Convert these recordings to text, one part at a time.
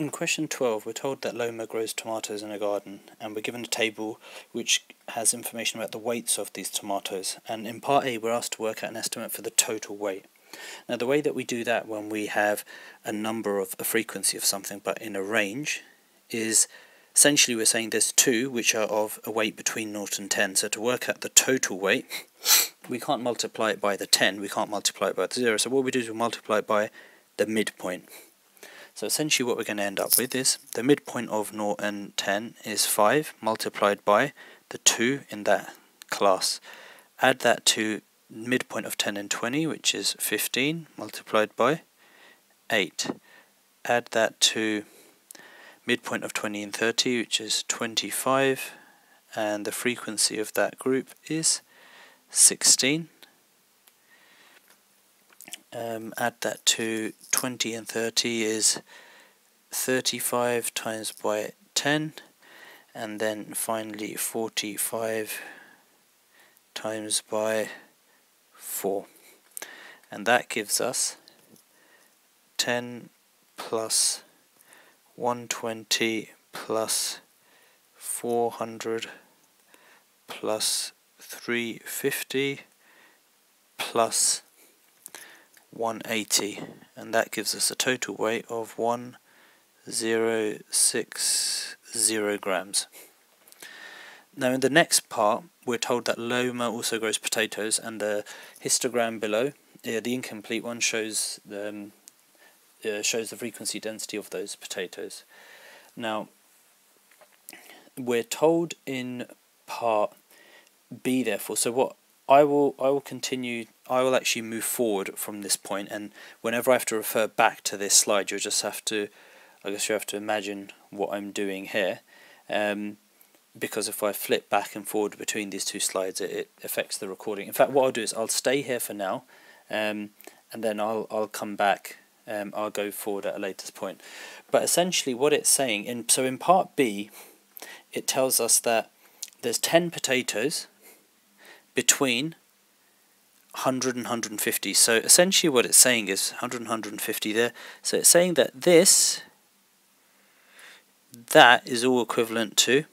In question 12, we're told that Loma grows tomatoes in a garden, and we're given a table which has information about the weights of these tomatoes. And in part A, we're asked to work out an estimate for the total weight. Now, the way that we do that when we have a number of a frequency of something but in a range is essentially we're saying there's two which are of a weight between 0 and 10. So to work out the total weight, we can't multiply it by the 10, we can't multiply it by the 0. So what we do is we multiply it by the midpoint. So essentially what we're going to end up with is the midpoint of 0 and 10 is 5 multiplied by the 2 in that class. Add that to midpoint of 10 and 20 which is 15 multiplied by 8. Add that to midpoint of 20 and 30 which is 25 and the frequency of that group is 16 um, add that to 20 and 30 is 35 times by 10 and then finally 45 times by 4 and that gives us 10 plus 120 plus 400 plus 350 plus 180 and that gives us a total weight of 1060 grams. Now in the next part we're told that Loma also grows potatoes and the histogram below, the incomplete one shows the, um, uh, shows the frequency density of those potatoes. Now we're told in part B therefore, so what I will I will continue I will actually move forward from this point and whenever I have to refer back to this slide you'll just have to I guess you have to imagine what I'm doing here. Um, because if I flip back and forward between these two slides it, it, affects the recording. In fact what I'll do is I'll stay here for now um, and then I'll, I'll come back um, I'll go forward at a later point. But essentially what it's saying in so in part B it tells us that there's 10 potatoes between 100 and 150. So essentially what it's saying is 100 and 150 there. So it's saying that this, that is all equivalent to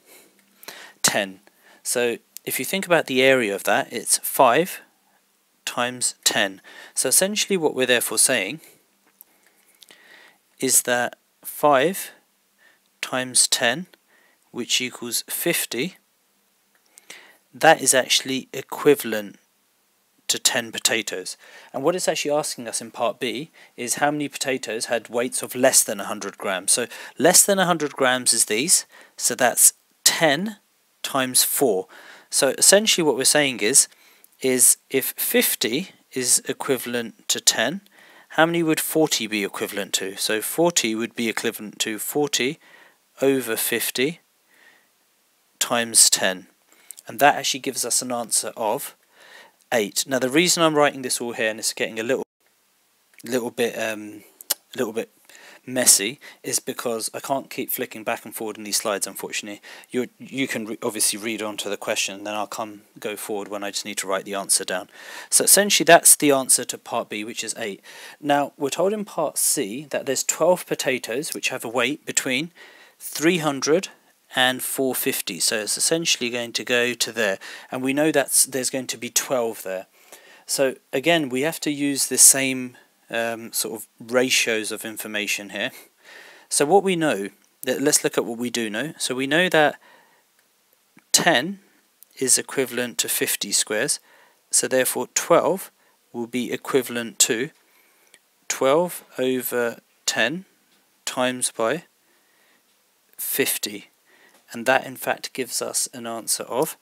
10. So if you think about the area of that, it's 5 times 10. So essentially what we're therefore saying is that 5 times 10, which equals 50, that is actually equivalent to 10 potatoes. And what it's actually asking us in part B is how many potatoes had weights of less than 100 grams. So less than 100 grams is these, so that's 10 times 4. So essentially what we're saying is, is if 50 is equivalent to 10, how many would 40 be equivalent to? So 40 would be equivalent to 40 over 50 times 10 and that actually gives us an answer of 8. Now the reason I'm writing this all here and it's getting a little little bit um little bit messy is because I can't keep flicking back and forward in these slides unfortunately. You you can obviously read on to the question and then I'll come go forward when I just need to write the answer down. So essentially that's the answer to part B which is 8. Now we're told in part C that there's 12 potatoes which have a weight between 300 and 450 so it's essentially going to go to there. And we know that there's going to be 12 there. So again we have to use the same um, sort of ratios of information here. So what we know let's look at what we do know. So we know that 10 is equivalent to 50 squares. So therefore 12 will be equivalent to 12 over 10 times by 50 and that in fact gives us an answer of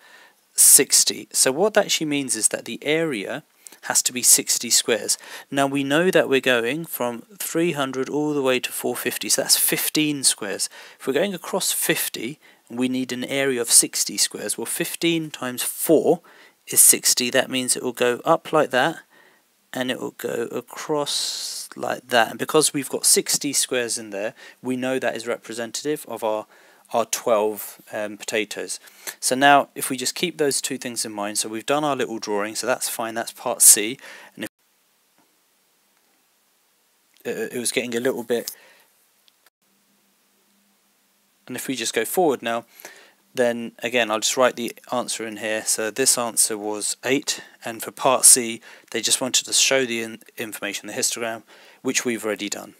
60. So what that actually means is that the area has to be 60 squares. Now we know that we're going from 300 all the way to 450, so that's 15 squares. If we're going across 50, we need an area of 60 squares. Well, 15 times 4 is 60. That means it will go up like that, and it will go across like that. And because we've got 60 squares in there, we know that is representative of our our 12 um, potatoes. So now if we just keep those two things in mind, so we've done our little drawing, so that's fine, that's part C. And if it was getting a little bit And if we just go forward now, then again I'll just write the answer in here. So this answer was 8, and for part C, they just wanted to show the in information, the histogram, which we've already done.